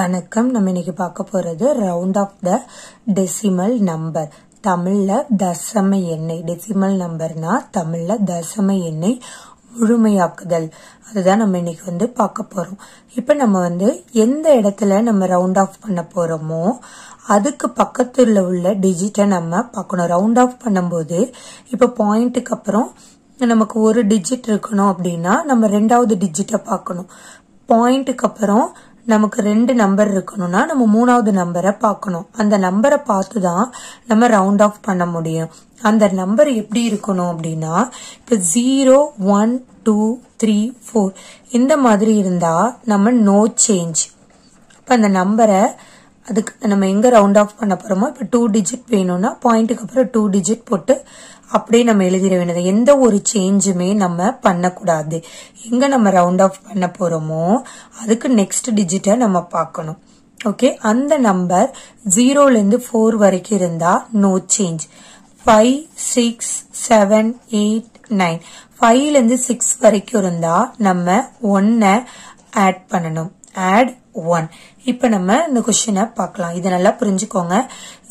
வணக்கம். நம்ம இன்னைக்கு பார்க்க போறது round off the decimal number தமிழ்ல தசம எண்ணெய் டெசிமல் நம்பர்னா தமிழ்ல தசம எண்ணெய் முழுமையாக்குதல். அதுதான் நம்ம இன்னைக்கு வந்து பார்க்க போறோம். இப்ப நம்ம வந்து எந்த இடத்துல நம்ம ரவுண்ட் ஆஃப் பண்ண போறோமோ அதுக்கு பக்கத்துல உள்ள டிஜிட்டை நம்ம பார்க்கணும். ரவுண்ட் ஆஃப் பண்ணும்போது இப்ப பாயிண்ட்டுக்கு அப்புறம் நமக்கு ஒரு டிஜிட் இருக்கணும் அப்படின்னா நம்ம ரெண்டாவது டிஜிட்டை பார்க்கணும். பாயிண்ட்டுக்கு அப்புறம் நமக்கு ரெண்டு நம்பர் இருக்கணும்னா நம்ம மூணாவது நம்பரை பார்க்கணும். அந்த நம்பரை பார்த்து தான் நம்ம ரவுண்ட் ஆஃப் பண்ண முடியும். அந்த நம்பர் எப்படி இருக்கணும் அப்படின்னா இப்போ zero one two three four இந்த மாதிரி இருந்தா நம்ம நோ சேஞ்ச் இப்போ அந்த நம்பரை அதுக்கு நம்ம எங்க ரவுண்ட் ஆஃப் பண்ண போறோமோ இப்போ டூ டிஜிட் வேணும்னா பாயிண்ட்டுக்கு அப்புறம் டூ டிஜிட் போட்டு அப்படியே நம்ம எழுதிட வேண்டியது. எந்த ஒரு சேஞ்சுமே நம்ம பண்ணக்கூடாது. எங்க நம்ம ரவுண்ட் ஆஃப் பண்ண போறோமோ அதுக்கு நெக்ஸ்ட் டிஜிட்டை நம்ம பார்க்கணும். ஓகே அந்த நம்பர் ஜீரோல இருந்து ஃபோர் வரைக்கும் இருந்தா no change five six seven eight nine ஃபைவ்ல இருந்து சிக்ஸ் வரைக்கும் இருந்தா நம்ம ஒன்ன ஆட் பண்ணணும். ஆட் ஒன் இப்ப நம்ம இந்த கொஸ்டினை பார்க்கலாம். இதை நல்லா புரிஞ்சுக்கோங்க.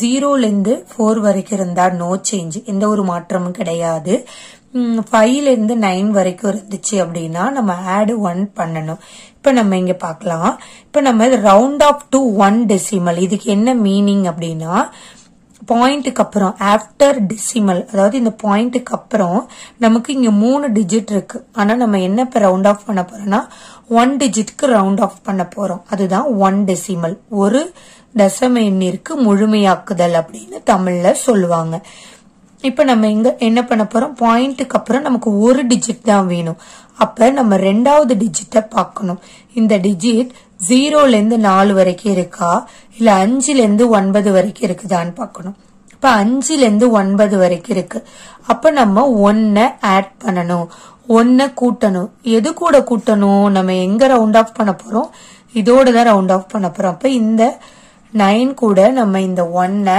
ஜீரோல இருந்து ஃபோர் வரைக்கும் இருந்தா நோ சேஞ்ச் எந்த ஒரு மாற்றமும் கிடையாது. ஃபைவ்ல இருந்து நைன் வரைக்கும் இருந்துச்சு அப்படின்னா நம்ம ஆட் ஒன் பண்ணணும். இப்ப நம்ம இங்க பார்க்கலாம். இப்ப நம்ம round off to one decimal இதுக்கு என்ன மீனிங் அப்படின்னா பாயிண்ட்டுக்கு அப்புறம் ஆஃப்டர் டெசிமல் அதாவது இந்த பாயிண்ட்டுக்கு அப்புறம் நமக்கு இங்க மூணு டிஜிட் இருக்கு. ஆனா நம்ம என்ன இப்ப ரவுண்ட் ஆஃப் பண்ண போறோம்னா ஒன் டிஜிட்க்கு ரவுண்ட் ஆஃப் பண்ண போறோம். அதுதான் ஒன் டெசிமல் ஒரு தசம எண்ணிற்கு முழுமையாக்குதல் அப்படின்னு தமிழ்ல சொல்லுவாங்க. இப்போ நம்ம இங்க என்ன பண்ண போறோம்? பாயிண்ட்டுக்கு அப்புறம் நமக்கு ஒரு டிஜிட் தான் வேணும். அப்ப நம்ம ரெண்டாவது டிஜிட்டை பார்க்கணும். இந்த டிஜிட் ஜீரோல இருந்து நாலு வரைக்கும் இருக்கா? இல்ல அஞ்சுல இருந்து ஒன்பது வரைக்கும் இருக்குதான்னு பார்க்கணும். இப்ப அஞ்சுல இருந்து ஒன்பது வரைக்கும் இருக்கு. அப்ப நம்ம ஒன்ன ஆட் பண்ணணும். ஒன்ன கூட்டணும். எது கூட கூட்டணும்? நம்ம எங்க ரவுண்ட் ஆஃப் பண்ண போறோம்? இதோட தான் ரவுண்ட் ஆஃப் பண்ண போறோம். அப்ப இந்த நைன் கூட நம்ம இந்த ஒன்ன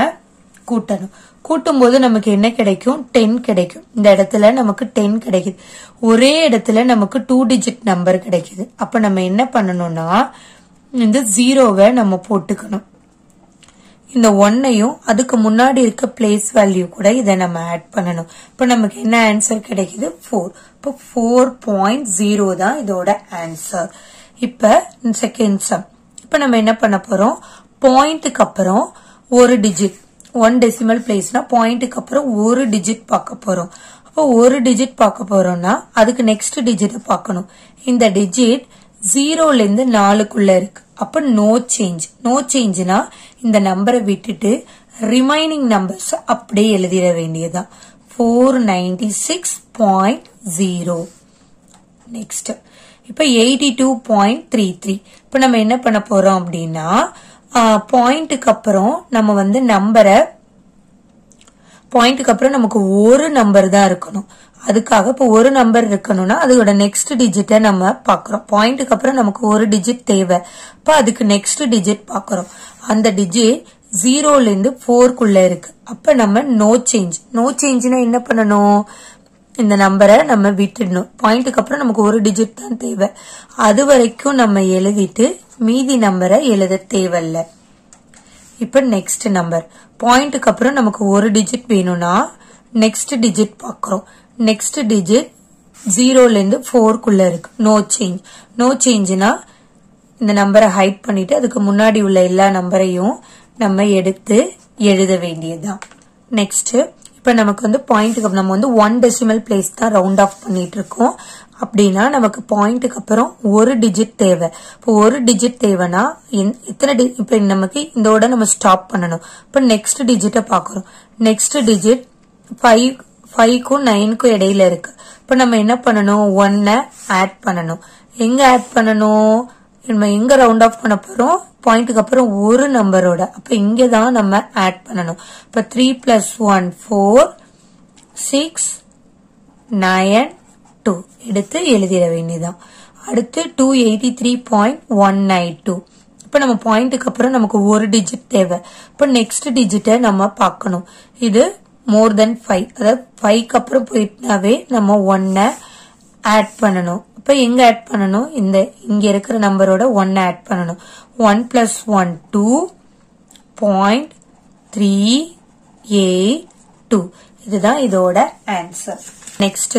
கூட்டணும். கூட்டும் போது நமக்கு என்ன கிடைக்கும்? டென் கிடைக்கும். இந்த இடத்துல நமக்கு டென் கிடைக்குது. ஒரே இடத்துல நமக்கு டூ டிஜிட் நம்பர் கிடைக்குது. அப்ப நம்ம என்ன பண்ணணும்னா இந்த ஜீரோவை நம்ம போட்டுக்கணும். இந்த ஒன்னையும் அதுக்கு முன்னாடி இருக்க பிளேஸ் வேல்யூ கூட இதை நம்ம ஆட் பண்ணணும். இப்ப நமக்கு என்ன ஆன்சர் கிடைக்குது? ஃபோர் இப்போ ஃபோர் பாயிண்ட் ஜீரோ தான் இதோட ஆன்சர் இப்ப செகண்ட் சம் இப்ப நம்ம என்ன பண்ண போறோம்? பாயிண்ட்டுக்கு அப்புறம் ஒரு டிஜிட் ஒன் டெசிமல் பிளேஸ்னா பாயிண்ட்டுக்கு அப்புறம் ஒரு டிஜிட் பார்க்க போறோம். அப்போ ஒரு டிஜிட் பார்க்க போறோம்னா அதுக்கு நெக்ஸ்ட் டிஜிட் பார்க்கணும். இந்த டிஜிட் ஜீரோல இருந்து நாலுக்குள்ள இருக்கு. அப்ப நோ சேஞ்ச் நோ சேஞ்ச்னா இந்த நம்பரை விட்டுட்டு ரிமைனிங் நம்பர்ஸ் அப்படியே எழுதிட வேண்டியதுதான். Four ninety six point zero next இப்ப eighty two point three three இப்ப நம்ம என்ன பண்ண போறோம் அப்படின்னா பாயிண்ட்டுக்கு அப்புறம் நம்ம வந்து நம்பரை பாயிண்ட்டுக்கு அப்புறம் நமக்கு ஒரு நம்பர் தான் இருக்கணும். அதுக்காக இப்போ ஒரு நம்பர் இருக்கணும்னா அதோட நெக்ஸ்ட் டிஜிட்டை நம்ம பார்க்குறோம் பாயிண்ட்டுக்கு அப்புறம் நமக்கு ஒரு டிஜிட் தேவை. இப்போ அதுக்கு நெக்ஸ்ட் டிஜிட் பார்க்குறோம் அந்த டிஜிட் ஜீரோலேருந்து ஃபோர்க்குள்ளே இருக்கு. அப்போ நம்ம நோ சேஞ்ச் நோ சேஞ்ச்னா என்ன பண்ணணும்? இந்த நம்பரை நம்ம விட்டுடணும். பாயிண்ட்டுக்கு அப்புறம் நமக்கு ஒரு டிஜிட் தான் தேவை. அது வரைக்கும் நம்ம எழுதிட்டு மீதி நம்பரை எழுத தேவையில்ல. இப்ப நெக்ஸ்ட் நம்பர் பாயிண்ட்டுக்கு அப்புறம் நமக்கு ஒரு டிஜிட் வேணும்னா நெக்ஸ்ட் டிஜிட் பார்க்குறோம். நெக்ஸ்ட் டிஜிட் ஜீரோல இருந்து ஃபோர்க்குள்ள இருக்கு. நோ சேஞ்ச் நோ சேஞ்ச்னா இந்த நம்பரை ஹைட் பண்ணிட்டு அதுக்கு முன்னாடி உள்ள எல்லா நம்பரையும் நம்ம எடுத்து எழுத வேண்டியதுதான். நெக்ஸ்ட் இப்ப நமக்கு வந்து பாயிண்ட்டுக்கு நம்ம வந்து ஒன் டெசிமல் பிளேஸ் தான் ரவுண்ட் ஆஃப் பண்ணிட்டு இருக்கோம் அப்படின்னா நமக்கு பாயிண்ட்டுக்கு அப்புறம் ஒரு டிஜிட் தேவை. இப்போ ஒரு டிஜிட் தேவைன்னா எத்தனை இப்ப நமக்கு இதோட நம்ம ஸ்டாப் பண்ணணும். இப்ப நெக்ஸ்ட் டிஜிட்டை பாக்குறோம். நெக்ஸ்ட் டிஜிட் ஃபைவ் ஃபைவ்க்கும் நைனுக்கும் இடையில இருக்கு. இப்ப நம்ம என்ன பண்ணணும்? ஒன்ன ஆட் பண்ணணும். எங்க ஆட் பண்ணணும்? நம்ம எங்க ரவுண்ட் ஆஃப் பண்ண போறோம்? பாயிண்ட்டுக்கு அப்புறம் ஒரு நம்பரோட அப்ப இங்கே தான் நம்ம ஆட் பண்ணணும். இப்ப three plus one four six nine two எடுத்து எழுதிட வேண்டியதான் அடுத்து two eighty three point one nine two இப்போ நம்ம பாயிண்ட்டுக்கு அப்புறம் நமக்கு ஒரு டிஜிட் தேவை. இப்போ நெக்ஸ்ட் டிஜிட்டை நம்ம பார்க்கணும். இது மோர் தென் ஃபைவ் அதாவது ஃபைவ்க்கு அப்புறம் போயிட்டுனாவே நம்ம ஒன்னை ஆட் பண்ணணும். அப்ப எங்க ஆட் பண்ணணும்? இந்த இங்க இருக்கிற நம்பரோட ஒன் ஆட் பண்ணணும். One plus one two point three eight two இதுதான் இதோட answer next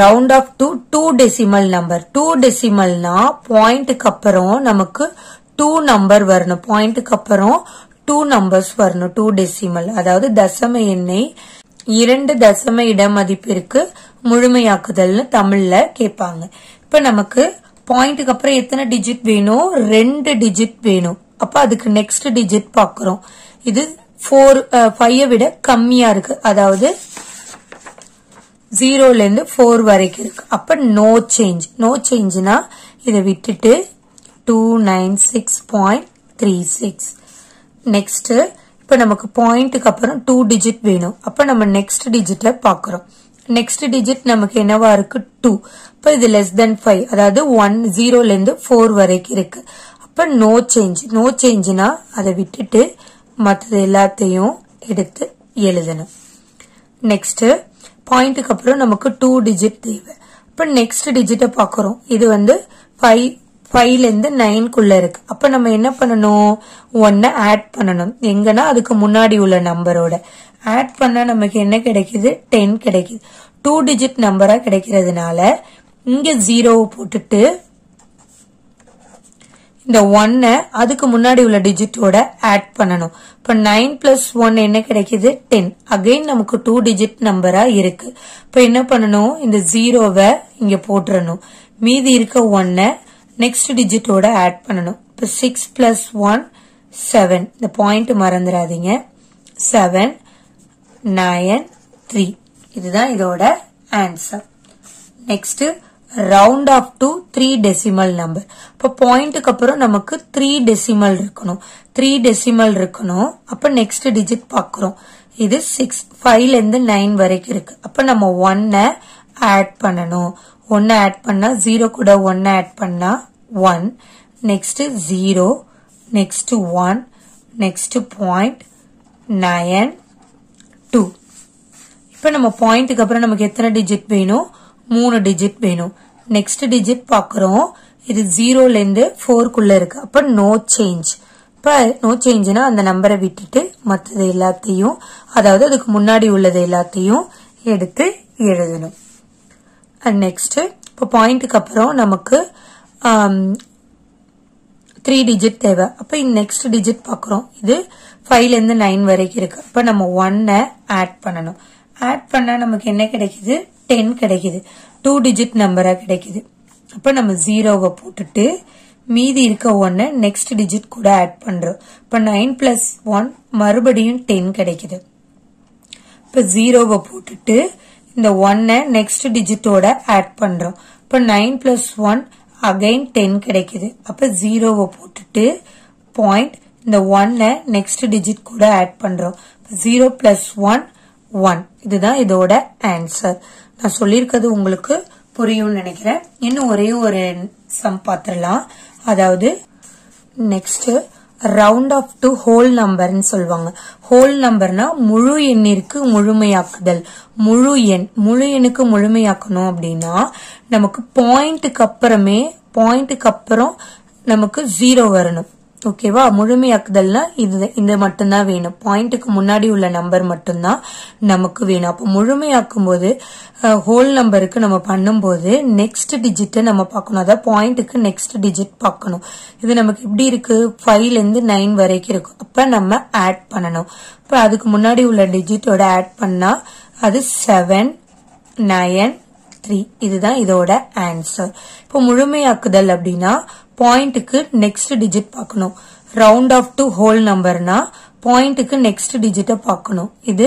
round off to two decimal number two டெசிமல்னா பாயிண்ட்டுக்கு அப்புறம் நமக்கு டூ நம்பர் வரணும். பாயிண்ட்டுக்கு அப்புறம் டூ நம்பர்ஸ் வரணும். டூ டெசிமல் அதாவது தசம எண்ணை இரண்டு தசம இட மதிப்பிற்கு முழுமையாக்குதல்னு தமிழ்ல கேட்பாங்க. இப்ப நமக்கு பாயிண்ட்டுக்கு அப்புறம் எத்தனை டிஜிட் வேணும்? ரெண்டு டிஜிட் வேணும். அப்ப அதுக்கு நெக்ஸ்ட் டிஜிட் பாக்குறோம். இது ஃபோர் ஃபைவ் விட கம்மியா இருக்கு. அதாவது ஜீரோல இருந்து ஃபோர் வரைக்கும் இருக்கு. அப்ப நோ சேஞ்ச் நோ சேஞ்ச்னா இதை விட்டுட்டு two nine six point three six next இப்ப நமக்கு பாயிண்ட்டுக்கு அப்புறம் டூ டிஜிட் வேணும். அப்ப நம்ம நெக்ஸ்ட் டிஜிட்ல பாக்குறோம் நெக்ஸ்ட் டிஜிட் நமக்கு என்னவா இருக்கு? டூ இப்போ இது லெஸ் தென் ஃபைவ் அதாவது ஒன் ஜீரோல இருந்து ஃபோர் வரைக்கும் இருக்கு. அப்ப நோ சேஞ்ச் நோ சேஞ்ச்னா அதை விட்டுட்டு மற்றது எல்லாத்தையும் எடுத்து எழுதணும். நெக்ஸ்ட் பாயிண்ட்டுக்கு அப்புறம் நமக்கு டூ டிஜிட் தேவை. இப்ப நெக்ஸ்ட் டிஜிட்டை பாக்குறோம் இது வந்து ஃபைவ் ஃபைவ்ல இருந்து நைன்குள்ள இருக்கு. அப்ப நம்ம என்ன பண்ணணும்? ஒன்ன ஆட் பண்ணணும். எங்கன்னா அதுக்கு முன்னாடி உள்ள நம்பரோட ஆட் பண்ணா நமக்கு என்ன கிடைக்குது? டென் கிடைக்குது. டூ டிஜிட் நம்பரா கிடைக்கிறதுனால இங்க ஜீரோவை போட்டுட்டு இந்த ஒன்ன அதுக்கு முன்னாடி உள்ள டிஜிட்டோட ஆட் பண்ணணும். இப்ப நைன் பிளஸ் ஒன் என்ன கிடைக்குது? டென் அகைன் நமக்கு டூ டிஜிட் நம்பரா இருக்கு. இப்ப என்ன பண்ணணும்? இந்த ஜீரோவை இங்க போட்டுறணும். மீதி இருக்க ஒன்ன நெக்ஸ்ட் டிஜிட்டோட ஆட் பண்ணணும். இப்போ சிக்ஸ் பிளஸ் ஒன் செவன் இந்த பாயிண்ட் மறந்துடாதீங்க. செவன் நயன் த்ரீ இதுதான் இதோட answer next round off to three decimal number இப்போ பாயிண்ட்டுக்கு அப்புறம் நமக்கு த்ரீ டெசிமல் இருக்கணும். த்ரீ டெசிமல் இருக்கணும். அப்போ நெக்ஸ்ட் டிஜிட் பார்க்குறோம். இது சிக்ஸ் ஃபைவ்லேருந்து நைன் வரைக்கும் இருக்கு. அப்போ நம்ம ஒன்னை ஆட் பண்ணணும். ஒன்னு ஆட் பண்ணால் ஜீரோ கூட ஒன்னு ஆட் பண்ணால் one next zero next one next point nine two இப்போ நம்ம பாயிண்ட்டுக்கு அப்புறம் நமக்கு எத்தனை டிஜிட் வேணும்? மூணு டிஜிட் வேணும். நெக்ஸ்ட் டிஜிட் பார்க்குறோம் இது ஜீரோலேருந்து இருந்து இருக்குது அப்போ நோ சேஞ்ச் இப்போ நோ சேஞ்ச்னா அந்த நம்பரை விட்டுட்டு மற்றது எல்லாத்தையும் அதாவது அதுக்கு முன்னாடி உள்ளது எல்லாத்தையும் எடுத்து எழுதணும். அண்ட் நெக்ஸ்ட் இப்போ பாயிண்ட்டுக்கு அப்புறம் நமக்கு um, த்ரீ டிஜிட் தேவை. அப்போ நெக்ஸ்ட் டிஜிட் பார்க்குறோம். இது ஃபைவ்லேருந்து நைன் வரைக்கும் இருக்கு. அப்போ நம்ம ஒன்னை ஆட் பண்ணணும். ஆட் பண்ணால் நமக்கு என்ன கிடைக்குது? டென் கிடைக்குது. டூ டிஜிட் நம்பராக கிடைக்குது. அப்போ நம்ம ஜீரோவை போட்டுட்டு மீதி இருக்க ஒன்னை நெக்ஸ்ட் டிஜிட் கூட ஆட் பண்ணுறோம் இப்போ நைன் பிளஸ் ஒன் மறுபடியும் டென் கிடைக்குது. இப்போ ஜீரோவை போட்டுட்டு இந்த ஒன்ன நெக்ஸ்ட் டிஜிட்டோட ஆட் பண்ணுறோம் இப்போ nine plus one again ten கிடைக்குது. அப்போ ஜீரோவை போட்டுட்டு பாயிண்ட் இந்த ஒன்னை நெக்ஸ்ட் டிஜிட் கூட ஆட் பண்ணுறோம் ஜீரோ ப்ளஸ் ஒன் ஒன் இதுதான் இதோட ஆன்சர் நான் சொல்லியிருக்கிறது உங்களுக்கு புரியும்னு நினைக்கிறேன். இன்னும் ஒரே ஒரு சம் பார்த்துடலாம். அதாவது next round off to whole நம்பர்னு சொல்லுவாங்க. ஹோல் நம்பர்னா முழு எண்ணிற்கு முழுமையாக்குதல். முழு எண் முழு எண்ணுக்கு முழுமையாக்கணும் அப்படின்னா நமக்கு பாயிண்ட்டுக்கு அப்புறமே பாயிண்ட்டுக்கு அப்புறம் நமக்கு ஜீரோ வரணும். ஓகேவா? முழுமையாக்குதல்னா இது இந்த மட்டும்தான் வேணும். பாயிண்ட்டுக்கு முன்னாடி உள்ள நம்பர் மட்டும்தான் நமக்கு வேணும். அப்போ முழுமையாக்கும் போது ஹோல் நம்பருக்கு நம்ம பண்ணும்போது நெக்ஸ்ட் டிஜிட்டை நம்ம பார்க்கணும். அதாவது பாயிண்ட்டுக்கு நெக்ஸ்ட் டிஜிட் பார்க்கணும். இது நமக்கு எப்படி இருக்கு? ஃபைவ்லேருந்து நைன் வரைக்கும் இருக்கும். அப்போ நம்ம ஆட் பண்ணணும். இப்போ அதுக்கு முன்னாடி உள்ள டிஜிட்டோட ஆட் பண்ணால் அது செவன் நயன் த்ரீ இதுதான் இதோட ஆன்சர் இப்போ முழுமையாக்குதல் அப்படின்னா பாயிண்ட்டுக்கு நெக்ஸ்ட் டிஜிட் பார்க்கணும். ரவுண்ட் ஆஃப் டு ஹோல் நம்பர்னா பாயிண்ட்டுக்கு நெக்ஸ்ட் டிஜிட்டை பார்க்கணும். இது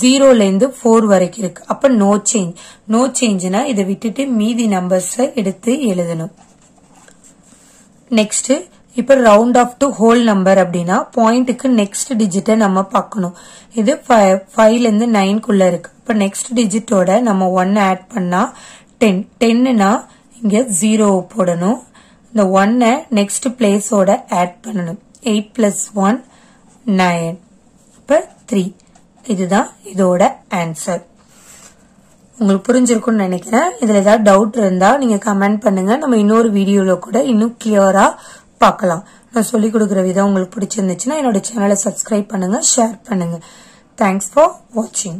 ஜீரோல இருந்து ஃபோர் வரைக்கும் இருக்கு. அப்ப நோ சேஞ்ச் நோ சேஞ்ச்னா இதை விட்டுட்டு மீதி நம்பர்ஸை எடுத்து எழுதணும். நெக்ஸ்ட் இப்ப round off to whole number அப்படின்னா பாயிண்ட்டுக்கு நெக்ஸ்ட் டிஜிட்டை நம்ம பார்க்கணும். இது ஃபைவ்ல இருந்து நைன்குள்ள இருக்கு. இப்போ நெக்ஸ்ட் டிஜிட்டோட நம்ம ஒன் ஆட் பண்ணால் டென் டென்னுனா இங்கே ஜீரோ போடணும். இந்த ஒன்னை நெக்ஸ்ட் பிளேஸோட ஆட் பண்ணணும். எயிட் பிளஸ் ஒன் நைன் இப்போ த்ரீ இதுதான் இதோட ஆன்சர் உங்களுக்கு புரிஞ்சிருக்கும்னு நினைக்கிறேன். இதில் ஏதாவது டவுட் இருந்தால் நீங்கள் கமெண்ட் பண்ணுங்க. நம்ம இன்னொரு வீடியோவில் கூட இன்னும் கிளியராக பார்க்கலாம். நான் சொல்லிக் கொடுக்குற விதம் உங்களுக்கு பிடிச்சிருந்துச்சுன்னா என்னோட சேனலை சப்ஸ்கிரைப் பண்ணுங்கள் ஷேர் பண்ணுங்கள் தேங்க்ஸ் ஃபார் வாட்சிங்